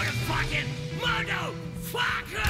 motherfucking motherfucker!